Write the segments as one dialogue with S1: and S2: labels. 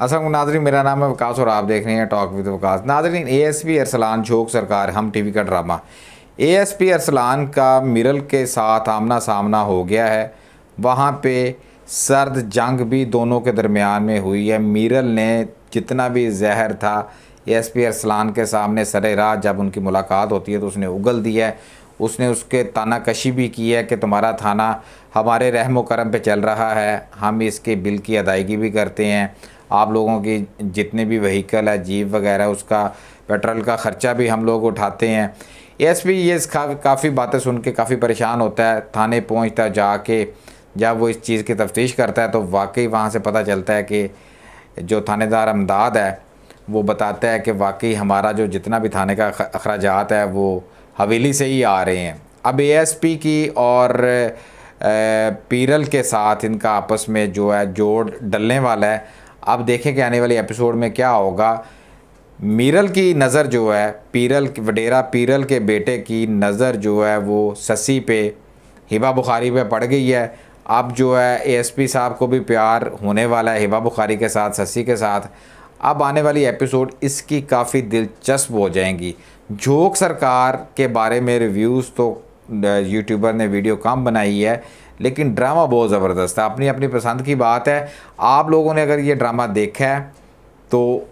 S1: असल नाजरीन मेरा नाम है विकास और आप देख रहे हैं टॉक विद विकास। नाजरीन ए एस पी अरसलान झोंक सरकार, हम टीवी का drama. A S P Arsalan का मिरल के साथ आमना सामना हो गया है। वहाँ पे सर्द जंग भी दोनों के दरमियान में हुई है। मिरल ने जितना भी जहर था ए एस पी अरसलान के सामने सरे रात जब उनकी मुलाकात होती है तो उसने उगल दिया है। उसने उसके ताना कशी भी की है कि तुम्हारा थाना हमारे रहम करम पे चल रहा है। हम इसके बिल की अदायगी भी करते हैं। आप लोगों की जितने भी वहीकल है, जीप वगैरह, उसका पेट्रोल का ख़र्चा भी हम लोग उठाते हैं। एस पी ये काफ़ी बातें सुन के काफ़ी परेशान होता है। थाने पहुँचता, जाके जब वो इस चीज़ की तफ्तीश करता है तो वाकई वहाँ से पता चलता है कि जो थानेदार अमदाद है, वो बताता है कि वाकई हमारा जो जितना भी थाने का अखराज है, वो हवेली से ही आ रहे हैं। अब एएसपी की और पीरल के साथ इनका आपस में जो है जोड़ डलने वाला है। अब देखें कि आने वाले एपिसोड में क्या होगा। मीरल की नज़र जो है, पीरल वडेरा पीरल के बेटे की नज़र जो है, वो ससी पे, हिबा बुखारी पे पड़ गई है। अब जो है एएसपी साहब को भी प्यार होने वाला है, हिबा बुखारी के साथ, ससी के साथ। अब आने वाली एपिसोड इसकी काफ़ी दिलचस्प हो जाएँगी। जोक सरकार के बारे में रिव्यूज़ तो यूट्यूबर ने वीडियो कम बनाई है, लेकिन ड्रामा बहुत ज़बरदस्त है। अपनी अपनी पसंद की बात है। आप लोगों ने अगर ये ड्रामा देखा है तो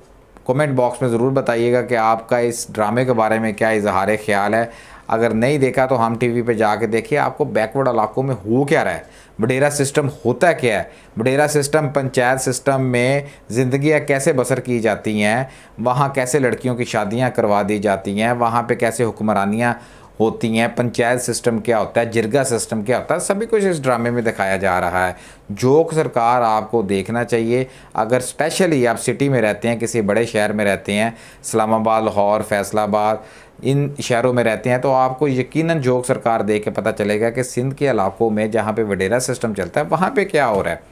S1: कमेंट बॉक्स में ज़रूर बताइएगा कि आपका इस ड्रामे के बारे में क्या इजहार ख्याल है। अगर नहीं देखा तो हम टीवी पे जाके देखिए, आपको बैकवर्ड इलाकों में हो क्या रहा है? बडेरा सिस्टम होता क्या है? बडेरा सिस्टम, पंचायत सिस्टम में ज़िंदगियाँ कैसे बसर की जाती हैं? वहाँ कैसे लड़कियों की शादियाँ करवा दी जाती हैं? वहाँ पे कैसे हुक्मरानियाँ होती हैं, पंचायत सिस्टम क्या होता है, जिरगा सिस्टम क्या होता है, सभी कुछ इस ड्रामे में दिखाया जा रहा है। जोक सरकार आपको देखना चाहिए। अगर स्पेशली आप सिटी में रहते हैं, किसी बड़े शहर में रहते हैं, इस्लामाबाद, लाहौर, फैसलाबाद, इन शहरों में रहते हैं तो आपको यकीनन जोक सरकार देख के पता चलेगा कि सिंध के इलाकों में जहाँ पे वडेरा सिस्टम चलता है, वहाँ पे क्या हो रहा है।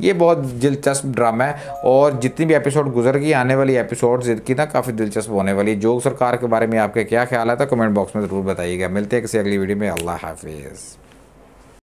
S1: ये बहुत दिलचस्प ड्रामा है और जितनी भी एपिसोड गुजर गई, आने वाली एपिसोड की ना काफ़ी दिलचस्प होने वाली जोग सरकार के बारे में आपके क्या ख्याल है तो कमेंट बॉक्स में ज़रूर बताइएगा। मिलते हैं किसी अगली वीडियो में। अल्लाह हाफिज़।